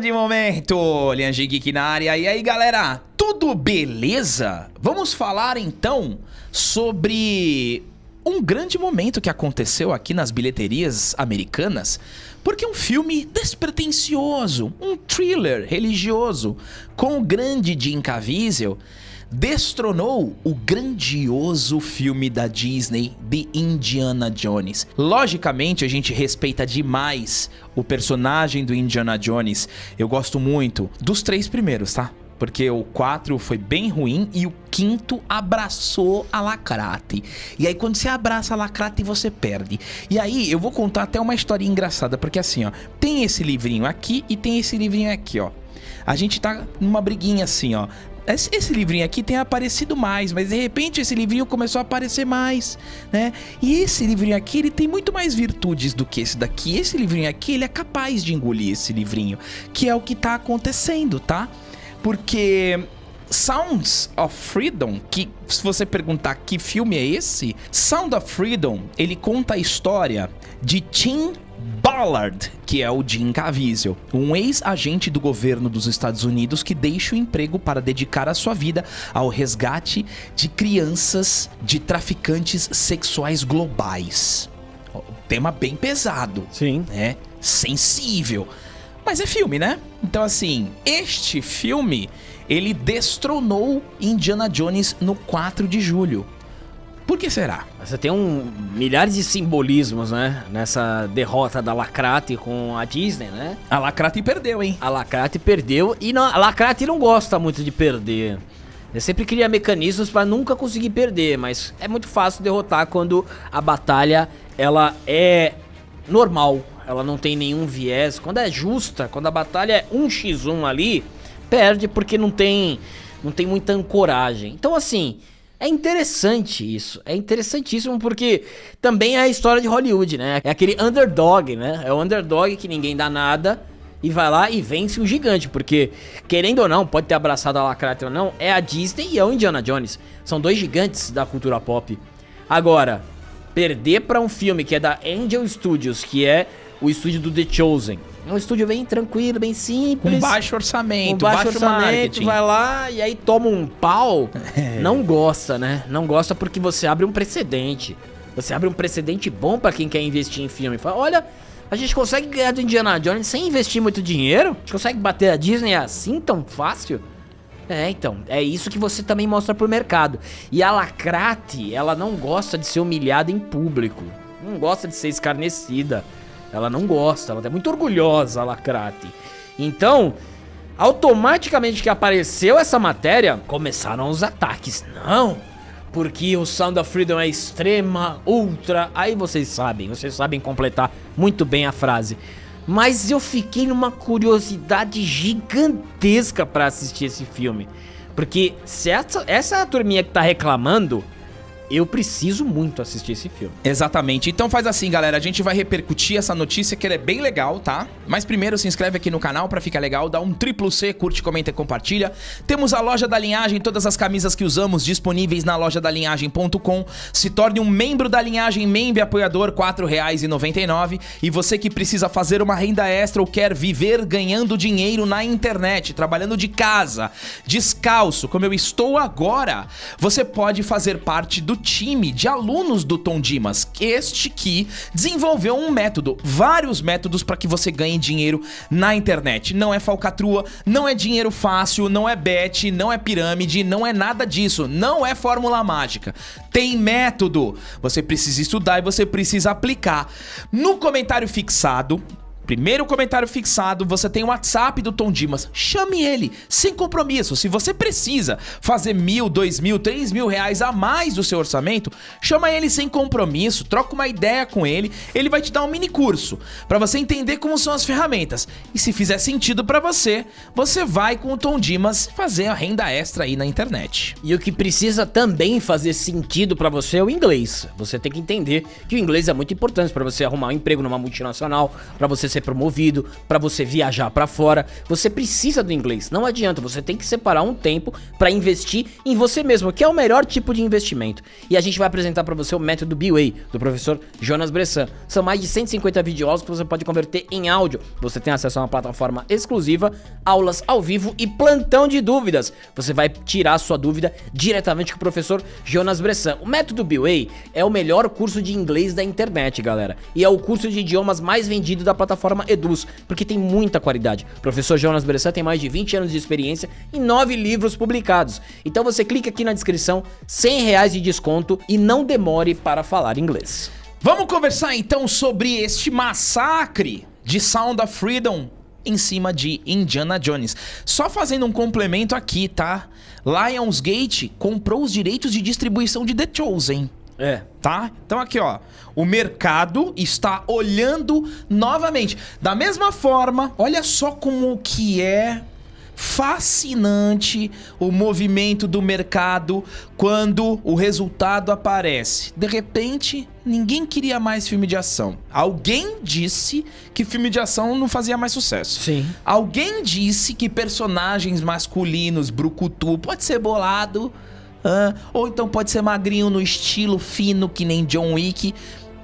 Grande momento, Lianji Geek na área. E aí, galera, tudo beleza? Vamos falar então sobre um grande momento que aconteceu aqui nas bilheterias americanas, porque um filme despretensioso, um thriller religioso com o grande Jim Caviezel destronou o grandioso filme da Disney The Indiana Jones. Logicamente, a gente respeita demais o personagem do Indiana Jones. Eu gosto muito dos três primeiros, tá? Porque o 4 foi bem ruim e o quinto abraçou a Lacrate. E aí, quando você abraça a Lacrate, você perde. E aí, eu vou contar até uma história engraçada, porque assim, ó, tem esse livrinho aqui e tem esse livrinho aqui, ó. A gente tá numa briguinha assim, ó. Esse, esse, livrinho aqui tem aparecido mais, mas de repente esse livrinho começou a aparecer mais, né? E esse livrinho aqui, ele tem muito mais virtudes do que esse daqui. Esse livrinho aqui, ele é capaz de engolir esse livrinho, que é o que tá acontecendo, tá? Porque Sounds of Freedom, que se você perguntar que filme é esse, Sound of Freedom, ele conta a história de Tim Ballard, que é o Jim Caviezel, um ex-agente do governo dos Estados Unidos que deixa o emprego para dedicar a sua vida ao resgate de crianças de traficantes sexuais globais. Tema bem pesado. Sim. Né? Sensível. Mas é filme, né? Então, assim, este filme ele destronou Indiana Jones no 4 de julho. Por que será? Você tem um, milhares de simbolismos, né? Nessa derrota da Lacrate com a Disney, né? A Lacrate perdeu, hein? A Lacrate perdeu e não, a Lacrate não gosta muito de perder. Ele sempre cria mecanismos para nunca conseguir perder, mas é muito fácil derrotar quando a batalha ela é normal, ela não tem nenhum viés. Quando é justa, quando a batalha é 1x1 ali, perde porque não tem não tem muita ancoragem. Então assim, é interessante isso. É interessantíssimo porque também é a história de Hollywood, né? É aquele underdog, né? É o underdog que ninguém dá nada e vai lá e vence o gigante. Porque, querendo ou não, pode ter abraçado a Lacrate ou não, é a Disney e é o Indiana Jones. São dois gigantes da cultura pop. Agora, perder para um filme que é da Angel Studios, que é o estúdio do The Chosen. É um estúdio bem tranquilo, bem simples. Com baixo orçamento, com baixo, baixo orçamento, marketing. vai lá e aí toma um pau. É. Não gosta, né? Não gosta porque você abre um precedente. Você abre um precedente bom para quem quer investir em filme. Fala, olha, a gente consegue ganhar do Indiana Jones sem investir muito dinheiro? A gente consegue bater a Disney assim tão fácil? É, então, é isso que você também mostra pro mercado. E a Lacrate, ela não gosta de ser humilhada em público. Não gosta de ser escarnecida. Ela não gosta, ela é muito orgulhosa, a Lacrate. Então, automaticamente que apareceu essa matéria, começaram os ataques. Não, porque o Sound of Freedom é extrema, ultra. Aí vocês sabem, vocês sabem completar muito bem a frase. Mas eu fiquei numa curiosidade gigantesca para assistir esse filme. Porque se essa, essa turminha que tá reclamando, eu preciso muito assistir esse filme. Exatamente. Então faz assim, galera, a gente vai repercutir essa notícia que ela é bem legal, tá? Mas primeiro se inscreve aqui no canal para ficar legal, dá um triplo C, curte, comenta e compartilha. Temos a loja da linhagem, todas as camisas que usamos disponíveis na loja da linhagem.com. Se torne um membro da linhagem, membro apoiador, R$ 4,99. E você que precisa fazer uma renda extra ou quer viver ganhando dinheiro na internet, trabalhando de casa, descalço, como eu estou agora, você pode fazer parte do time de alunos do Tom Dimas, este que desenvolveu um método, vários métodos para que você ganhe dinheiro na internet. Não é falcatrua, não é dinheiro fácil, não é bet, não é pirâmide, não é nada disso, não é fórmula mágica. Tem método. Você precisa estudar e você precisa aplicar. No comentário fixado, Primeiro comentário fixado, você tem o WhatsApp do Tom Dimas. Chame ele, sem compromisso. Se você precisa fazer mil, dois mil, três mil reais a mais do seu orçamento, chama ele sem compromisso, troca uma ideia com ele. Ele vai te dar um mini curso para você entender como são as ferramentas. E se fizer sentido para você, você vai com o Tom Dimas fazer a renda extra aí na internet. E o que precisa também fazer sentido para você é o inglês. Você tem que entender que o inglês é muito importante para você arrumar um emprego numa multinacional, para você ser ser promovido, para você viajar para fora. Você precisa do inglês. Não adianta, você tem que separar um tempo para investir em você mesmo, que é o melhor tipo de investimento. E a gente vai apresentar para você o método B-Way do professor Jonas Bressan. São mais de 150 videoaulas que você pode converter em áudio. Você tem acesso a uma plataforma exclusiva, aulas ao vivo e plantão de dúvidas. Você vai tirar sua dúvida diretamente com o professor Jonas Bressan. O método B-Way é o melhor curso de inglês da internet, galera. E é o curso de idiomas mais vendido da plataforma Eduz, porque tem muita qualidade. O professor Jonas Bressan tem mais de 20 anos de experiência e 9 livros publicados. Então você clica aqui na descrição, 100 reais de desconto e não demore para falar inglês. Vamos conversar então sobre este massacre de Sound of Freedom em cima de Indiana Jones. Só fazendo um complemento aqui, tá? Lionsgate comprou os direitos de distribuição de The Chosen. É. Tá? Então aqui, ó. O mercado está olhando novamente. Da mesma forma, olha só como que é fascinante o movimento do mercado quando o resultado aparece. De repente, ninguém queria mais filme de ação. Alguém disse que filme de ação não fazia mais sucesso. Sim. Alguém disse que personagens masculinos, brucutu, pode ser bolado, ah, ou então pode ser magrinho no estilo fino, que nem John Wick,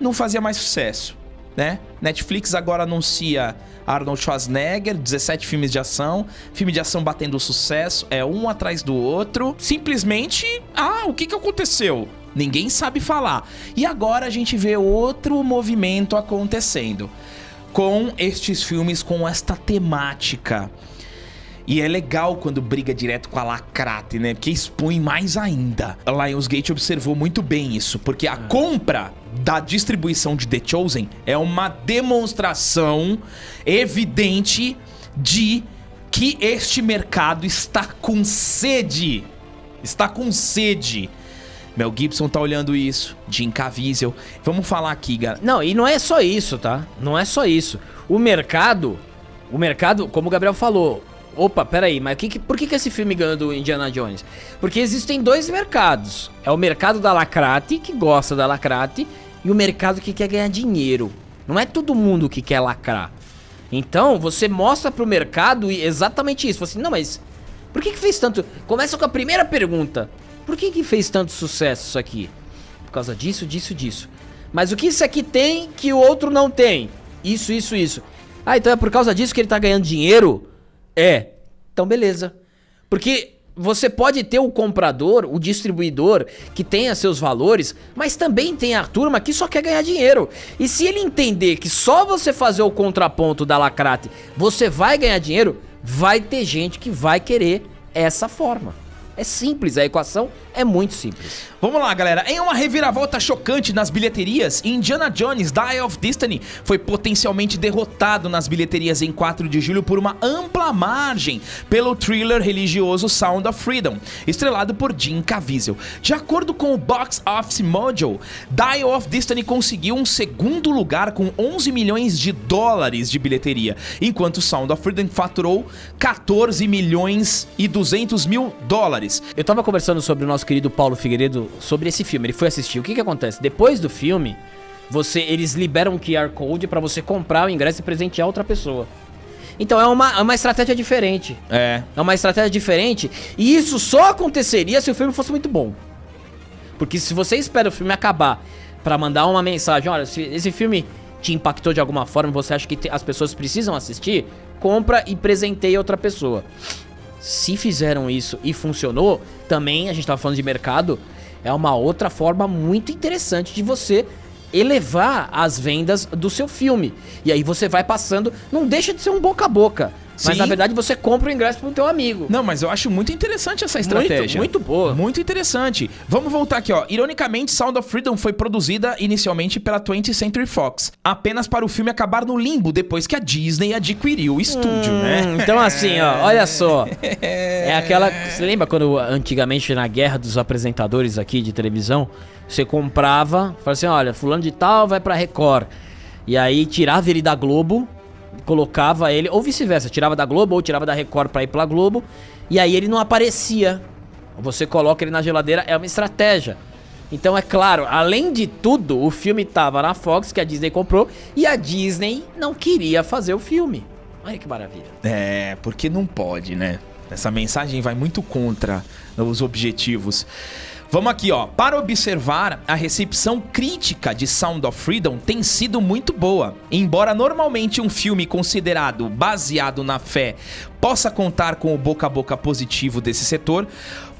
não fazia mais sucesso, né? Netflix agora anuncia Arnold Schwarzenegger, 17 filmes de ação, filme de ação batendo sucesso, é um atrás do outro. Simplesmente, ah, o que, que aconteceu? Ninguém sabe falar. E agora a gente vê outro movimento acontecendo com estes filmes com esta temática. E é legal quando briga direto com a Lacrate, né? Porque expõe mais ainda. A Lionsgate observou muito bem isso, porque a compra da distribuição de The Chosen é uma demonstração evidente de que este mercado está com sede. Está com sede. Mel Gibson tá olhando isso, Jim Caviezel. Vamos falar aqui, galera. Não, e não é só isso, tá? Não é só isso. O mercado, o mercado, como o Gabriel falou, Opa, peraí, mas que, que, por que, que esse filme ganhou do Indiana Jones? Porque existem dois mercados. É o mercado da lacrate, que gosta da lacrate, e o mercado que quer ganhar dinheiro. Não é todo mundo que quer lacrar. Então, você mostra pro mercado exatamente isso. Você assim, não, mas por que, que fez tanto... Começa com a primeira pergunta. Por que, que fez tanto sucesso isso aqui? Por causa disso, disso, disso. Mas o que isso aqui tem que o outro não tem? Isso, isso, isso. Ah, então é por causa disso que ele tá ganhando dinheiro? É. Então, beleza. Porque você pode ter o comprador, o distribuidor, que tenha seus valores, mas também tem a turma que só quer ganhar dinheiro. E se ele entender que só você fazer o contraponto da lacrate você vai ganhar dinheiro, vai ter gente que vai querer essa forma. É simples, a equação é muito simples. Vamos lá, galera. Em uma reviravolta chocante nas bilheterias, Indiana Jones Die of Destiny foi potencialmente derrotado nas bilheterias em 4 de julho por uma ampla margem pelo thriller religioso Sound of Freedom, estrelado por Jim Caviezel. De acordo com o Box Office Mojo, Die of Destiny conseguiu um segundo lugar com 11 milhões de dólares de bilheteria, enquanto Sound of Freedom faturou 14 milhões e 200 mil dólares. Eu tava conversando sobre o nosso querido Paulo Figueiredo sobre esse filme. Ele foi assistir. O que que acontece? Depois do filme, você eles liberam um QR Code para você comprar o ingresso e presentear outra pessoa. Então é uma, é uma estratégia diferente. É. É uma estratégia diferente. E isso só aconteceria se o filme fosse muito bom. Porque se você espera o filme acabar para mandar uma mensagem, olha, se esse filme te impactou de alguma forma, você acha que as pessoas precisam assistir, compra e presenteia outra pessoa. Se fizeram isso e funcionou, também a gente tava falando de mercado, é uma outra forma muito interessante de você elevar as vendas do seu filme. E aí você vai passando, não deixa de ser um boca a boca. Mas Sim. na verdade você compra o ingresso pro teu amigo. Não, mas eu acho muito interessante essa estratégia. Muito, muito boa. Muito interessante. Vamos voltar aqui, ó. Ironicamente, Sound of Freedom foi produzida inicialmente pela 20th Century Fox, apenas para o filme acabar no limbo depois que a Disney adquiriu o estúdio, hum, né? Então assim, ó, olha só. É aquela, você lembra quando antigamente na guerra dos apresentadores aqui de televisão, você comprava, falava assim, olha, fulano de tal vai para Record. E aí tirava ele da Globo colocava ele, ou vice-versa, tirava da Globo ou tirava da Record pra ir pra Globo, e aí ele não aparecia. Você coloca ele na geladeira, é uma estratégia. Então é claro, além de tudo, o filme tava na Fox, que a Disney comprou, e a Disney não queria fazer o filme. Olha que maravilha. É, porque não pode, né? Essa mensagem vai muito contra os objetivos. Vamos aqui, ó. Para observar, a recepção crítica de Sound of Freedom tem sido muito boa. Embora normalmente um filme considerado baseado na fé possa contar com o boca a boca positivo desse setor,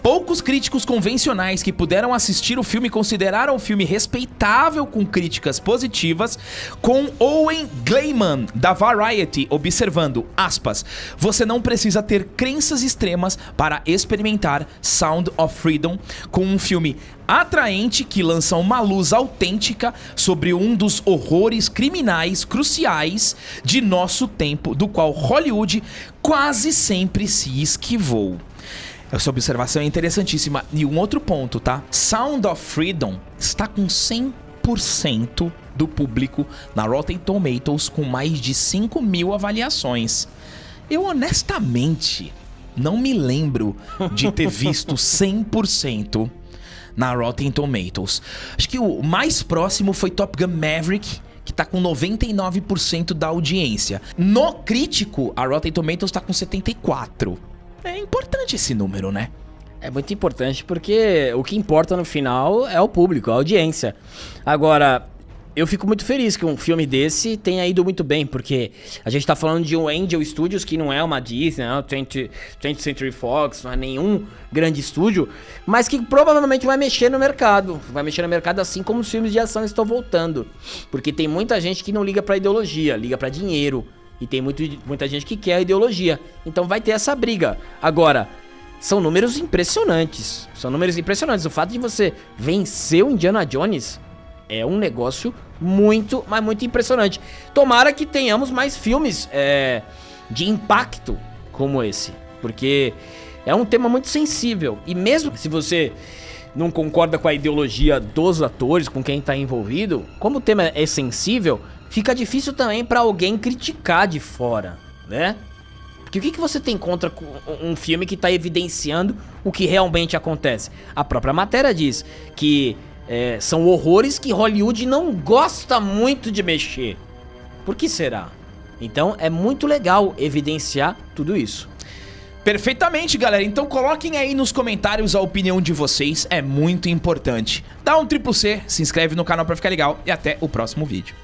Poucos críticos convencionais que puderam assistir o filme consideraram o filme respeitável com críticas positivas, com Owen Gleiman, da Variety, observando, aspas, você não precisa ter crenças extremas para experimentar Sound of Freedom com um filme atraente que lança uma luz autêntica sobre um dos horrores criminais cruciais de nosso tempo, do qual Hollywood quase sempre se esquivou. Essa observação é interessantíssima. E um outro ponto, tá? Sound of Freedom está com 100% do público na Rotten Tomatoes com mais de 5 mil avaliações. Eu honestamente não me lembro de ter visto 100% na Rotten Tomatoes. Acho que o mais próximo foi Top Gun Maverick, que tá com 99% da audiência. No crítico, a Rotten Tomatoes tá com 74. É importante esse número, né? É muito importante porque o que importa no final é o público, a audiência. Agora, eu fico muito feliz que um filme desse tenha ido muito bem, porque a gente tá falando de um Angel Studios que não é uma Disney, não é 20, 20 Century Fox, não é nenhum grande estúdio, mas que provavelmente vai mexer no mercado. Vai mexer no mercado assim como os filmes de ação estão voltando. Porque tem muita gente que não liga pra ideologia, liga para dinheiro. E tem muito, muita gente que quer a ideologia. Então vai ter essa briga. Agora, são números impressionantes. São números impressionantes. O fato de você vencer o Indiana Jones é um negócio muito, mas muito impressionante. Tomara que tenhamos mais filmes é, de impacto como esse. Porque é um tema muito sensível. E mesmo se você não concorda com a ideologia dos atores, com quem está envolvido, como o tema é sensível, fica difícil também para alguém criticar de fora, né? Porque o que, que você tem contra um filme que está evidenciando o que realmente acontece? A própria matéria diz que é, são horrores que Hollywood não gosta muito de mexer. Por que será? Então é muito legal evidenciar tudo isso. Perfeitamente, galera. Então coloquem aí nos comentários a opinião de vocês, é muito importante. Dá um triplo C, se inscreve no canal pra ficar legal e até o próximo vídeo.